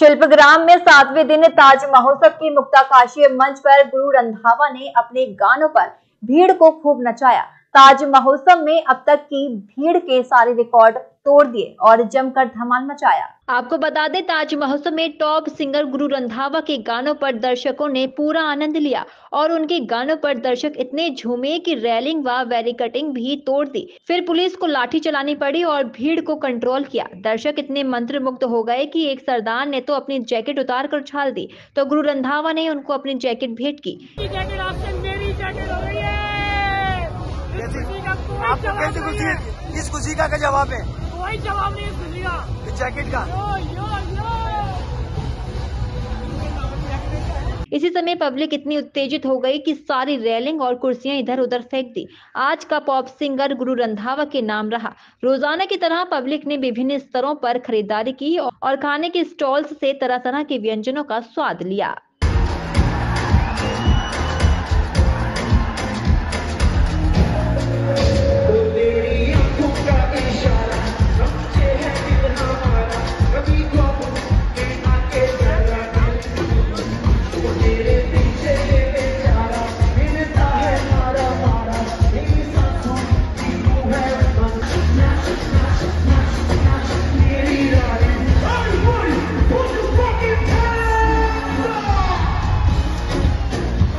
शिल्पग्राम में सातवें दिन ताज महोत्सव की मुक्ताकाशीय मंच पर गुरु रंधावा ने अपने गानों पर भीड़ को खूब नचाया। ताज महोत्सव में अब तक की भीड़ के सारे रिकॉर्ड तोड़ दिए और जमकर धमाल मचाया। आपको बता दें ताज महोत्सव में टॉप सिंगर गुरु रंधावा के गानों पर दर्शकों ने पूरा आनंद लिया और उनके गानों पर दर्शक इतने झूमे कि रैलिंग व वेरी कटिंग भी तोड़ दी। फिर पुलिस को लाठी चलानी पड़ी और भीड़ को कंट्रोल किया। दर्शक इतने मंत्र मुक्त हो गए कि एक सरदार ने तो अपनी जैकेट उतार कर छाल दी तो गुरु रंधावा ने उनको अपनी जैकेट भेंट की। जैकेट आपको कैसे खुशी है किस खुशी का, का जवाब है? कोई जवाब नहीं खुशी का। जैकेट का? यो यो यो। इसी समय पब्लिक इतनी उत्तेजित हो गई कि सारी रेलिंग और कुर्सियाँ इधर उधर फेंक दी। आज का पॉप सिंगर गुरु रंधावा के नाम रहा। रोज़ाना की तरह पब्लिक ने विभिन्न स्तरों पर खरीदारी की और खाने के स्टॉल्स से तरह तरह के व्यंजनों का स्वाद लिया।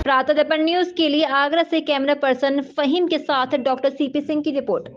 प्रातः दर्पण न्यूज़ के लिए आगरा से कैमरा पर्सन फहीम के साथ डॉक्टर सीपी सिंह की रिपोर्ट।